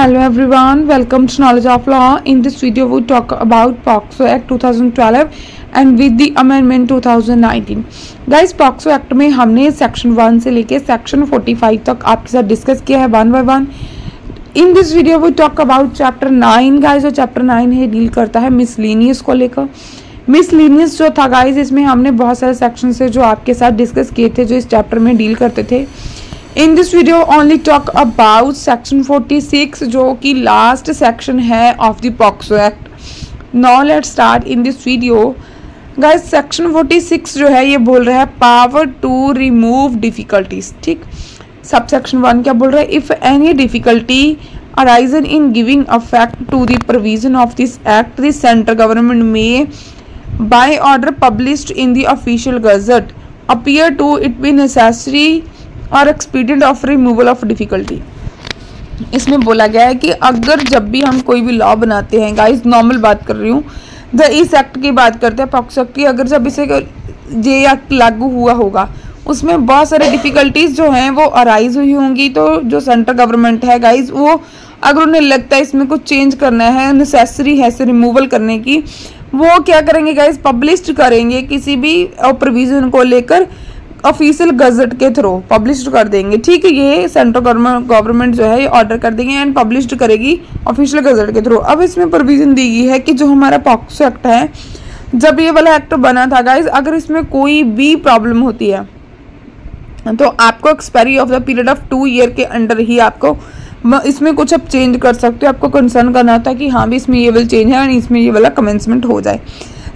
Hello everyone, welcome to Knowledge of Law. In this video we talk about POCSO Act 2012 and with the amendment 2019. Guys POCSO Act में हमने section 1 से लेके section 45 तक आपके साथ discuss किया है one by one in this video we talk about chapter 9 guys और चैप्टर 9 है डील करता है मिसलीनियस को लेकर. मिसलीनियस जो था गाइस इसमें हमने बहुत सारे सेक्शन से जो आपके साथ डिस्कस किए थे जो इस चैप्टर में डील करते थे. In this video only talk about section 46 जो कि लास्ट सेक्शन है of the POCSO act now let start in this video guys section 46 जो है, ये बोल रहा है पावर टू रिमूव डिफिकल्टीज ठीक? सब सेक्शन वन क्या बोल रहा है? If any difficulty arisen in giving affect to the provision of this act the central government may by order published in the official gazette appear to it be necessary और expedient of removal of difficulty इसमें बोला गया है कि अगर जब भी हम कोई भी लॉ बनाते हैं गाइस नॉर्मल बात कर रही हूँ द इस एक्ट की बात करते हैं पॉक्स की, अगर जब इसे ये एक्ट लागू हुआ होगा, उसमें बहुत सारे डिफ़िकल्टीज जो हैं, वो अराइज हुई होंगी तो जो सेंट्रल गवर्नमेंट है गाइज़ वो अगर उन्हें लगता है इसमें कुछ चेंज करना है नेसेसरी है इसे रिमूवल करने की, वो क्या करेंगे गाइज़ पब्लिश करेंगे किसी भी प्रोविज़न को लेकर ऑफिशियल गजट के थ्रू पब्लिश कर देंगे। ठीक है, ये सेंट्रल गवर्नमेंट जो है ये ऑर्डर कर देंगे एंड पब्लिश करेगी ऑफिशियल गजट के थ्रू अब इसमें प्रोविज़न दी गई है कि जो हमारा पॉक्सो एक्ट है, जब ये वाला एक्ट बना था गाइज़ अगर इसमें कोई भी प्रॉब्लम होती है तो आपको expiry of the period of two year के अंडर ही आपको इसमें कुछ आप चेंज कर सकते हो। आपको कंसर्न करना होता है कि हाँ भी इसमें ये वाला चेंज है एंड इसमें ये वाला कमेंसमेंट हो जाए।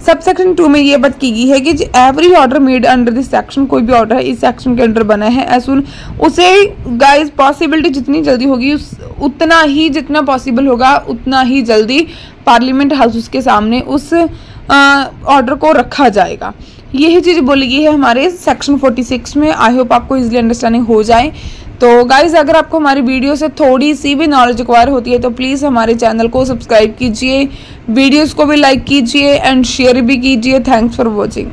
सब सेक्शन टू में ये बात की गई है कि every order made under this section कोई भी ऑर्डर है, इस सेक्शन के अंडर बना है एज सुन उसे गाइस पॉसिबिलिटी जितनी जल्दी होगी, उस, उतना ही जितना पॉसिबल होगा, उतना ही जल्दी पार्लियामेंट हाउस के सामने उस ऑर्डर को रखा जाएगा। यही चीज़ बोली गई है हमारे सेक्शन 46 में। आई होप आपको इजीली अंडरस्टैंडिंग हो जाए। तो गाइज़ अगर आपको हमारी वीडियो से थोड़ी सी भी नॉलेज अक्वायर होती है तो प्लीज़ हमारे चैनल को सब्सक्राइब कीजिए वीडियोस को भी लाइक कीजिए एंड शेयर भी कीजिए। Thanks for watching